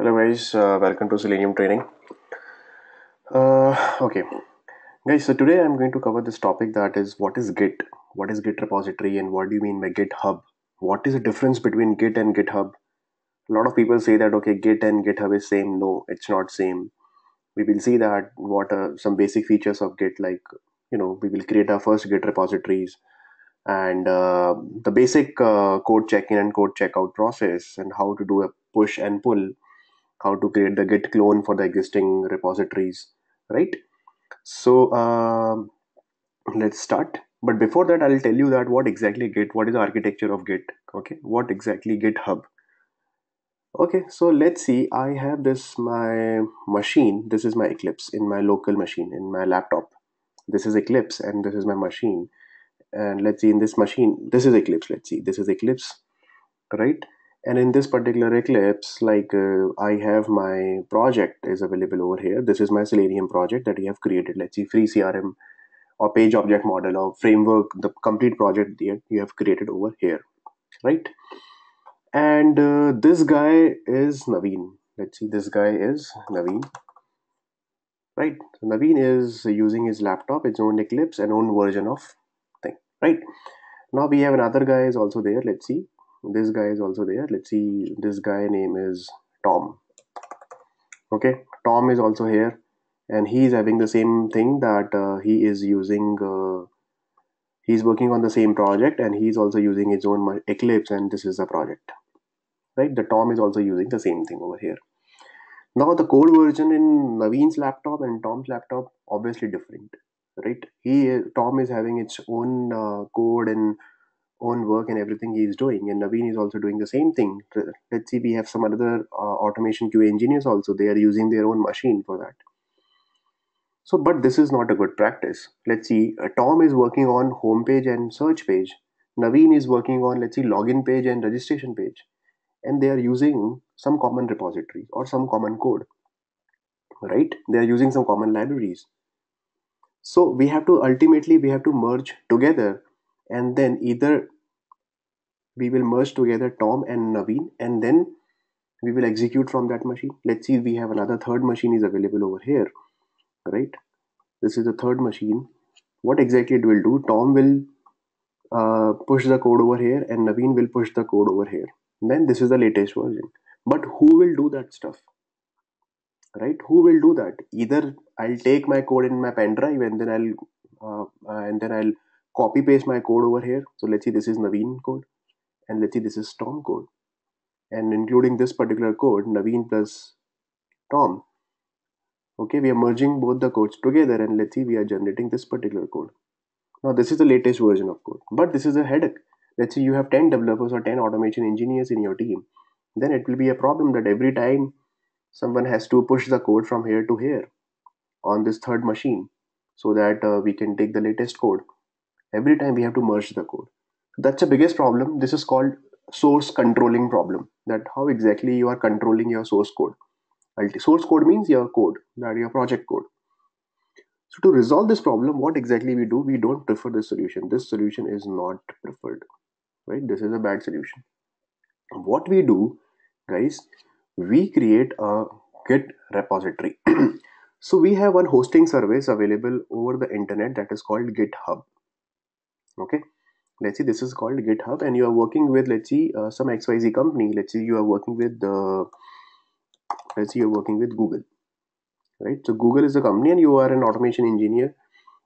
Hello guys, uh, welcome to Selenium training. Uh, okay, guys. So today I'm going to cover this topic that is what is Git, what is Git repository, and what do you mean by GitHub? What is the difference between Git and GitHub? A lot of people say that okay, Git and GitHub is same. No, it's not same. We will see that what are some basic features of Git, like you know, we will create our first Git repositories and uh, the basic uh, code check-in and code checkout process and how to do a push and pull how to create the git clone for the existing repositories right? So um, let's start. But before that i'll tell you that what exactly git what is the architecture of git okay? What exactly github? Okay so let's see. I have this my machine. This is my eclipse in my local machine in my laptop. This is eclipse and this is my machine. And let's see in this machine this is eclipse let's see. This is eclipse right and in this particular eclipse like uh, i have my project is available over here. This is my selenium project that we have created. Let's see free crm or page object model or framework the complete project that you have created over here right? And uh, this guy is naveen. Let's see this guy is naveen right? So naveen is using his laptop its own eclipse and own version of thing right? Now we have another guy is also there. Let's see this guy is also there. Let's see. This guy name is tom. Okay. Tom is also here. And he is having the same thing that uh, he is using uh, he's working on the same project and he's also using his own eclipse and this is the project. Right? The tom is also using the same thing over here. Now the code version in naveen's laptop and tom's laptop obviously different. Right? He tom is having its own uh, code and own work and everything he is doing. And naveen is also doing the same thing. Let's see we have some other uh, automation qa engineers also. They are using their own machine for that. So but this is not a good practice. Let's see uh, tom is working on homepage and search page. Naveen is working on let's see login page and registration page. And they are using some common repositories or some common code right? They are using some common libraries. So we have to ultimately we have to merge together and then either we will merge together Tom and Naveen and then we will execute from that machine. Let's see, we have another third machine is available over here, right? This is the third machine. What exactly it will do? Tom will uh, push the code over here and Naveen will push the code over here. And then this is the latest version. But who will do that stuff? Right? Who will do that? Either I'll take my code in my pen drive and then I'll uh, and then I'll copy paste my code over here. So let's see this is Naveen code and let's see this is Tom code. And including this particular code Naveen plus Tom. Okay we are merging both the codes together and let's see we are generating this particular code. Now this is the latest version of code but this is a headache. Let's say you have 10 developers or 10 automation engineers in your team. Then it will be a problem that every time someone has to push the code from here to here on this third machine so that uh, we can take the latest code every time we have to merge the code. That's the biggest problem. This is called source controlling problem that how exactly you are controlling your source code. Source code means your code that your project code. So to resolve this problem what exactly we do we don't prefer this solution. This solution is not preferred right? This is a bad solution. What we do guys we create a git repository. So we have one hosting service available over the internet that is called github okay. Let's see this is called github and you are working with let's see uh, some xyz company. Let's say you are working with the let's see you're working with google. Right? So google is a company and you are an automation engineer.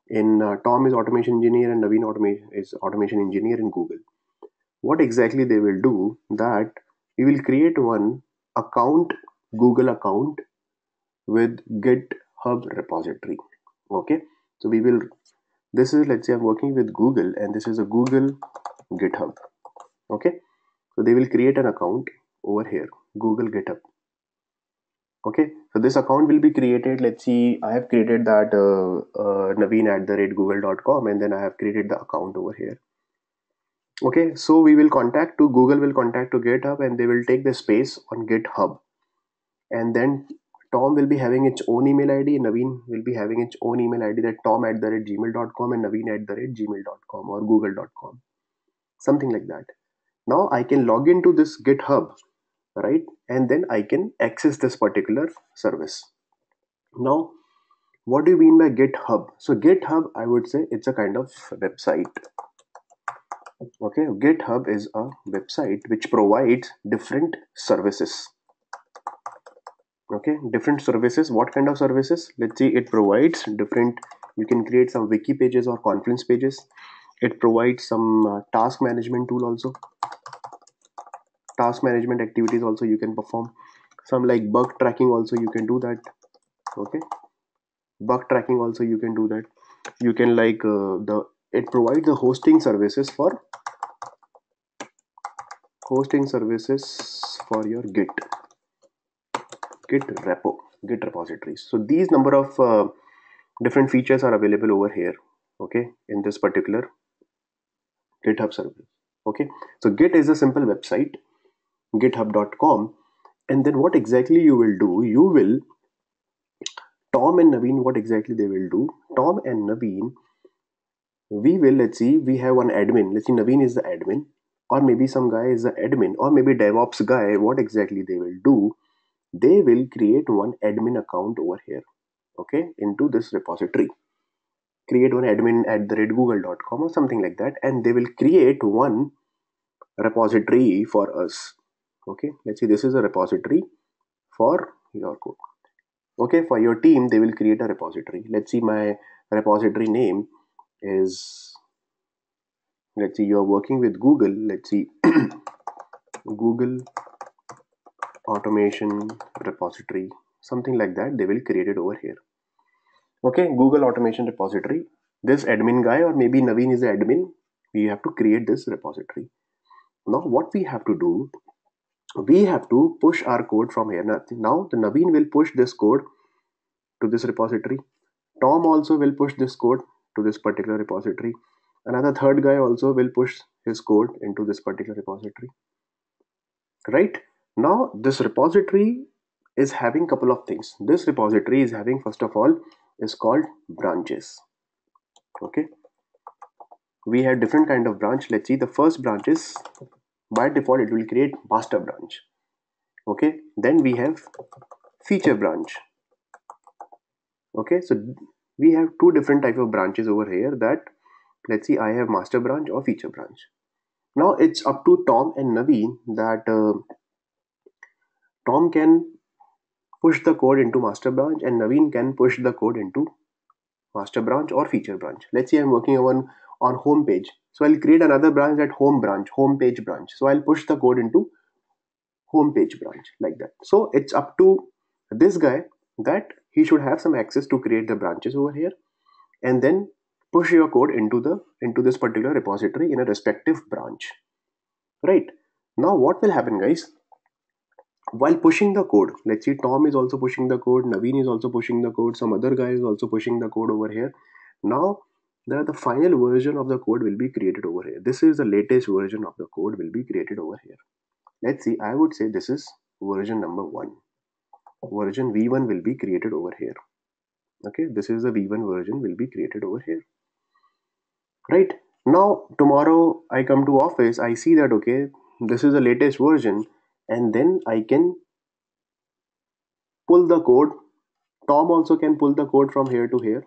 In uh, tom is automation engineer and naveen automation is automation engineer in google. What exactly they will do that we will create one account google account with github repository. Okay? So we will this is let's say i'm working with google and this is a google github okay? So they will create an account over here google github okay? So this account will be created let's see i have created that uh, uh, naveen at the rate google.com and then i have created the account over here okay? So we will contact to google will contact to github and they will take the space on github and then Tom will be having its own email ID, Naveen will be having its own email ID that tom at the rate gmail.com and Naveen at the rate gmail.com or google.com. Something like that. Now I can log into this GitHub right? And then I can access this particular service. Now what do you mean by github? So github I would say it's a kind of website. Okay github is a website which provides different services okay different services. What kind of services? Let's see it provides different you can create some wiki pages or Confluence pages. It provides some uh, task management tool also. Task management activities also you can perform. Some like bug tracking also you can do that. Okay bug tracking also you can do that. You can like uh, the it provides the hosting services for hosting services for your git git repo git repositories. So these number of uh, different features are available over here okay in this particular github service okay. So git is a simple website github.com and then what exactly you will do you will tom and naveen what exactly they will do tom and naveen we will let's see we have one admin let's see naveen is the admin or maybe some guy is the admin or maybe devops guy what exactly they will do they will create one admin account over here okay into this repository. Create one admin at the redgoogle.com or something like that and they will create one repository for us okay. Let's see this is a repository for your code okay. For your team they will create a repository. Let's see my repository name is let's see you're working with google. Let's see google automation repository something like that they will create it over here okay google automation repository this admin guy or maybe naveen is the admin we have to create this repository now what we have to do we have to push our code from here. Now the Naveen will push this code to this repository. Tom also will push this code to this particular repository. Another third guy also will push his code into this particular repository. Right? Now this repository is having a couple of things. This repository is having first of all is called branches. Okay. We have different kind of branch. Let's see the first branch is by default it will create master branch okay then we have feature branch okay so we have two different type of branches over here that let's see I have master branch or feature branch now it's up to Tom and Naveen that uh, Tom can push the code into master branch and Naveen can push the code into master branch or feature branch. Let's say I'm working on on home page. So I'll create another branch at home branch, home page branch. So I'll push the code into home page branch like that. So it's up to this guy that he should have some access to create the branches over here and then push your code into the into this particular repository in a respective branch. Right. Now what will happen guys while pushing the code let's see tom is also pushing the code naveen is also pushing the code some other guy is also pushing the code over here. Now then the final version of the code will be created over here. This is the latest version of the code will be created over here. Let's see i would say this is version number one. Version v1 will be created over here. Okay this is the v1 version will be created over here. Right now tomorrow i come to office i see that okay this is the latest version and then i can pull the code. Tom also can pull the code from here to here.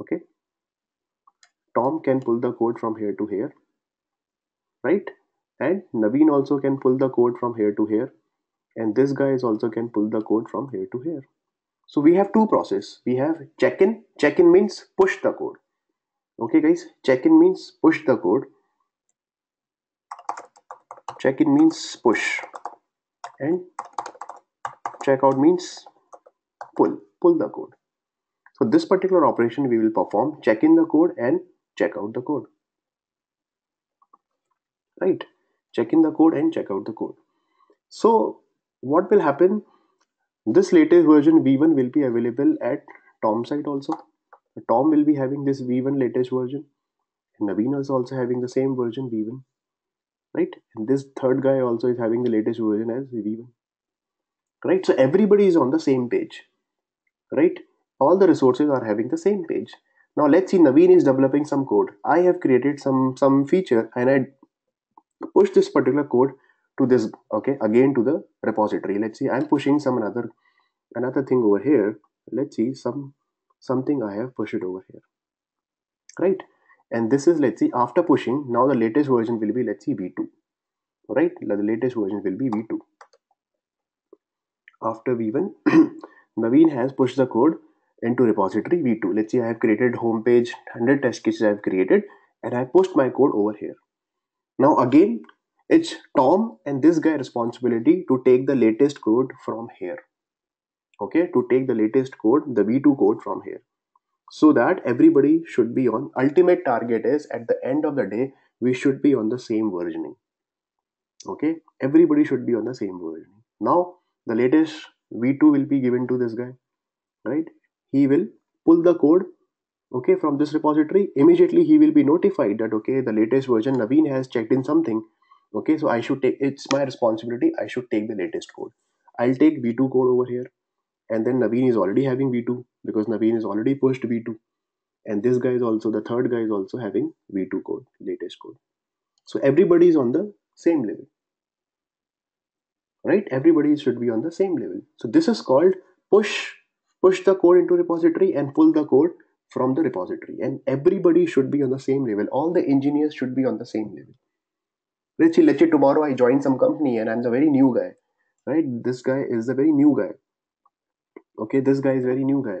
Okay. Tom can pull the code from here to here. Right? And Naveen also can pull the code from here to here. And this guy is also can pull the code from here to here. So we have two process. We have check-in check-in means push the code. Okay guys? Check-in means push the code. Check-in means push and checkout means pull pull the code. So this particular operation we will perform check in the code and check out the code. Right? Check in the code and check out the code. So what will happen? This latest version v1 will be available at tom site also. Tom will be having this v1 latest version. And naveen is also having the same version v1 right? And this third guy also is having the latest version as v1 right? So everybody is on the same page right? All the resources are having the same page. Now let's see Naveen is developing some code. I have created some, some feature and I push this particular code to this okay again to the repository. Let's see i'm pushing some another another thing over here. Let's see some something i have pushed it over here right and this is let's see after pushing now the latest version will be let's see v2 right the latest version will be v2 after v1 naveen has pushed the code into repository v2 let's say i have created home page 100 test cases i have created and i pushed my code over here. Now again it's tom and this guy responsibility to take the latest code from here. Okay? To take the latest code the v2 code from here so that everybody should be on ultimate target is at the end of the day we should be on the same versioning. Okay? Everybody should be on the same versioning. Now the latest v2 will be given to this guy right? He will pull the code okay from this repository. Immediately he will be notified that okay the latest version naveen has checked in something okay? So i should take it's my responsibility i should take the latest code. I'll take v2 code over here and then naveen is already having v2 because naveen is already pushed v2 and this guy is also the third guy is also having v2 code latest code. So everybody is on the same level. Right? Everybody should be on the same level. So this is called push push the code into repository and pull the code from the repository. And everybody should be on the same level. All the engineers should be on the same level. Let's say let's say tomorrow i join some company and i'm the very new guy. Right? This guy is the very new guy okay this guy is very new guy.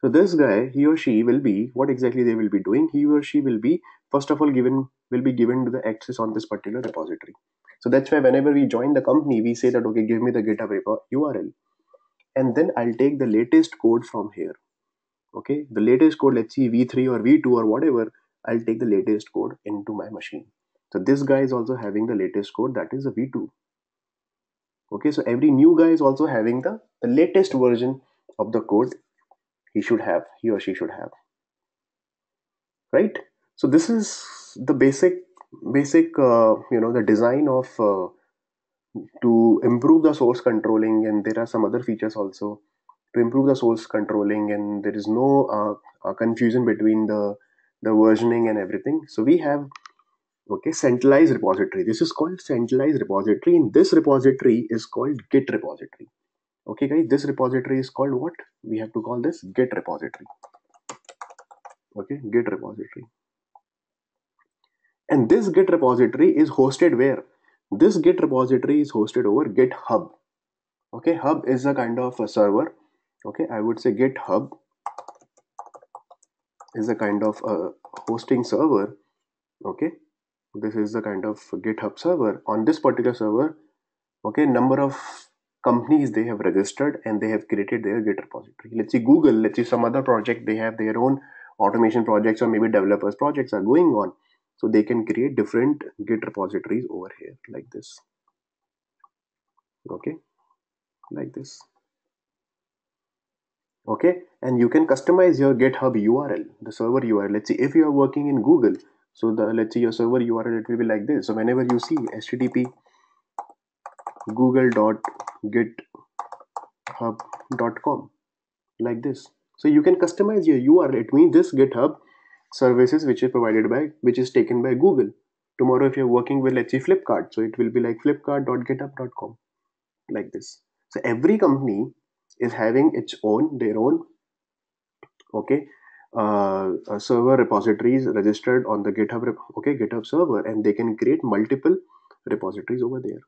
So this guy he or she will be what exactly they will be doing he or she will be first of all given will be given the access on this particular repository. So that's why whenever we join the company we say that okay give me the github url and then i'll take the latest code from here. Okay the latest code let's see v3 or v2 or whatever i'll take the latest code into my machine. So this guy is also having the latest code that is a v2 okay so every new guy is also having the, the latest version of the code he should have he or she should have. Right? So this is the basic basic uh, you know the design of uh, to improve the source controlling and there are some other features also. To improve the source controlling and there is no uh, confusion between the the versioning and everything. So we have okay centralized repository. This is called centralized repository. And this repository is called git repository. Okay guys this repository is called what? We have to call this git repository. Okay git repository. And this git repository is hosted where? This git repository is hosted over github. Okay hub is a kind of a server. Okay i would say github is a kind of a hosting server. Okay this is the kind of github server. On this particular server okay number of companies they have registered and they have created their git repository. Let's see google let's see some other project they have their own automation projects or maybe developers projects are going on. So they can create different git repositories over here like this. Okay like this. Okay and you can customize your github url the server url let's see if you are working in google so the let's say your server url it will be like this. So whenever you see http google.github.com like this. So you can customize your url it means this github services which is provided by which is taken by google. Tomorrow if you're working with let's say flipkart so it will be like flipkart.github.com like this. So every company is having its own their own okay uh, server repositories registered on the github okay github server and they can create multiple repositories over there.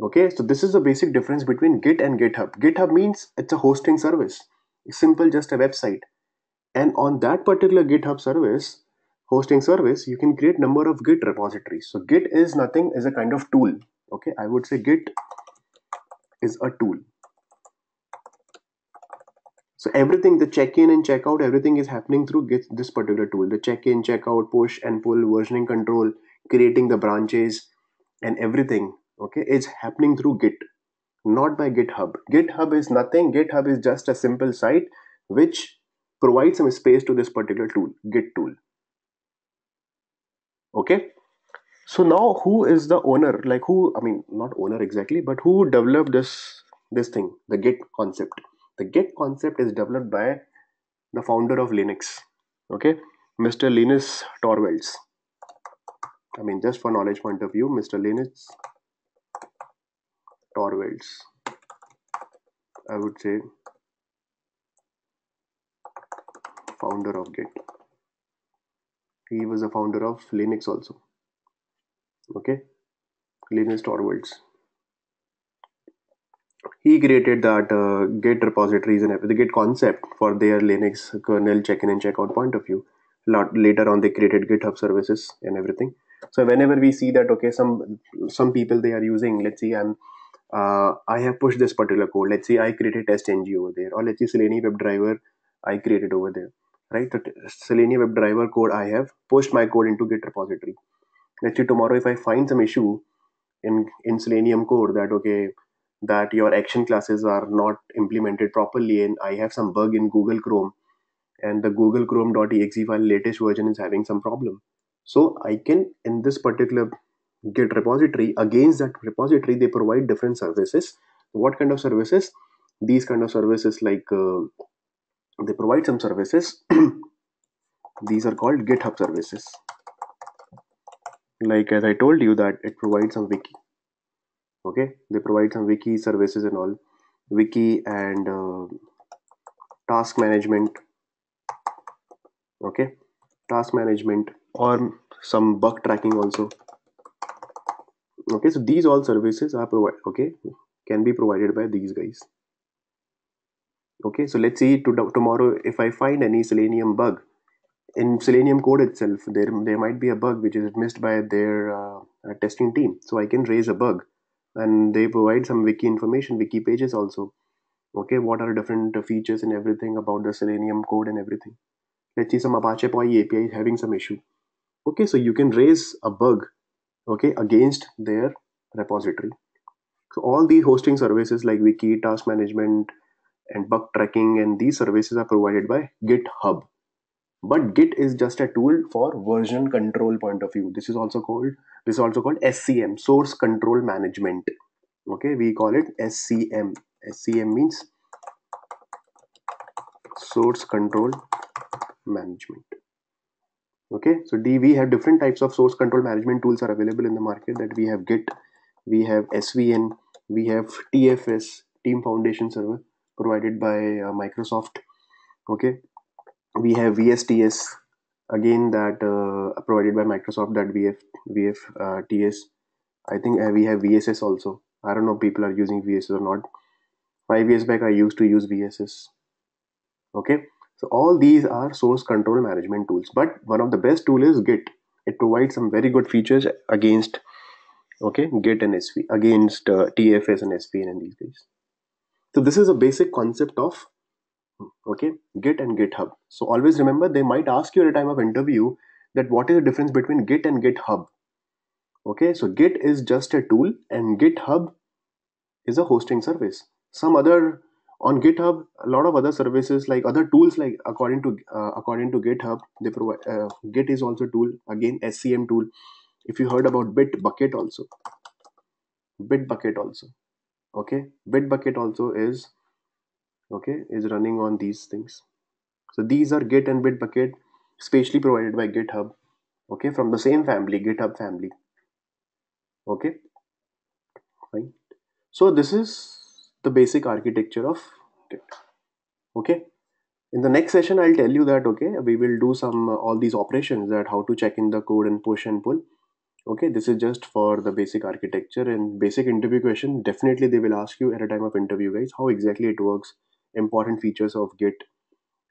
Okay so this is the basic difference between git and github. Github means it's a hosting service. Simple just a website. And on that particular github service hosting service you can create number of git repositories. So git is nothing is a kind of tool. Okay i would say git is a tool so everything, the check-in and check-out, everything is happening through Git, this particular tool. The check-in, check-out, push and pull, versioning control, creating the branches and everything, okay, is happening through Git, not by GitHub. GitHub is nothing. GitHub is just a simple site which provides some space to this particular tool, Git tool. Okay. So now who is the owner? Like who, I mean, not owner exactly, but who developed this, this thing, the Git concept? The git concept is developed by the founder of linux okay mr linus torvalds i mean just for knowledge point of view mr linus Torvalds. I would say founder of Git. He was a founder of Linux also. Okay, Linus Torvalds. He created that uh, Git repositories and the Git concept for their Linux kernel check-in and check-out point of view. Later on, they created GitHub services and everything. So whenever we see that, okay, some some people they are using, let's see, I'm uh, I have pushed this particular code. Let's say I created TestNG over there, or let's say Selenium WebDriver I created over there right the selenium WebDriver code i have pushed my code into git repository let's say tomorrow if i find some issue in in selenium code that okay that your action classes are not implemented properly and i have some bug in google chrome and the google chrome.exe file latest version is having some problem. So i can in this particular git repository against that repository they provide different services. What kind of services? These kind of services like uh, they provide some services. These are called github services. Like as i told you that it provides some wiki okay? They provide some wiki services and all. Wiki and uh, task management. Okay? Task management or some bug tracking also. Okay? So these all services are provided okay? Can be provided by these guys. Okay? So let's see to tomorrow if i find any selenium bug. In selenium code itself there there might be a bug which is missed by their uh, testing team. So i can raise a bug and they provide some wiki information wiki pages also. Okay what are different features and everything about the selenium code and everything? Let's see some apache POI api is having some issue. Okay so you can raise a bug okay against their repository. So all the hosting services like wiki task management and bug tracking and these services are provided by github but git is just a tool for version control point of view. This is also called this is also called scm source control management. Okay we call it scm scm means source control management. Okay so d we have different types of source control management tools are available in the market that we have git we have svn we have tfs team foundation server provided by uh, Microsoft. Okay, we have VSTS again that uh, provided by Microsoft that VF VF uh, TS. I think uh, we have VSS also. I don't know people are using VSS or not. Five years back I used to use VSS. Okay, so all these are source control management tools, but one of the best tool is Git. It provides some very good features against okay Git and SV against uh, TFS and SVN and these guys. So this is a basic concept of okay Git and GitHub. So always remember they might ask you at a time of interview that what is the difference between Git and GitHub. Okay, so Git is just a tool and GitHub is a hosting service. Some other on GitHub, a lot of other services like other tools like according to uh, according to GitHub, they provide uh, Git is also tool again SCM tool. If you heard about Bitbucket also, Bitbucket also okay bitbucket also is okay is running on these things. So these are git and bitbucket specially provided by github okay from the same family github family okay. Fine. So this is the basic architecture of git okay. In the next session i'll tell you that okay we will do some uh, all these operations that how to check in the code and push and pull okay. This is just for the basic architecture and basic interview question. Definitely they will ask you at a time of interview guys how exactly it works important features of git.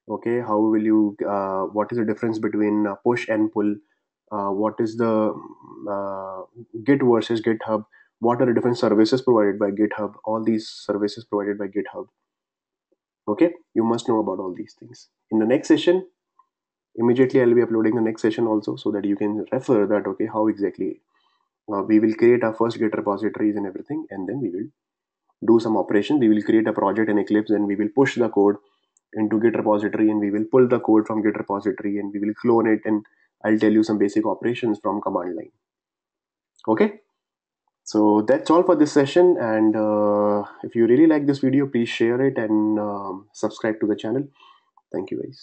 Okay how will you uh, what is the difference between uh, push and pull? Uh, what is the uh, git versus github? What are the different services provided by github? All these services provided by github. Okay you must know about all these things. In the next session immediately I'll be uploading the next session also so that you can refer that okay how exactly uh, we will create our first git repositories and everything and then we will do some operation we will create a project in eclipse and we will push the code into git repository and we will pull the code from git repository and we will clone it and i'll tell you some basic operations from command line. Okay? So that's all for this session and uh, if you really like this video please share it and um, subscribe to the channel. Thank you guys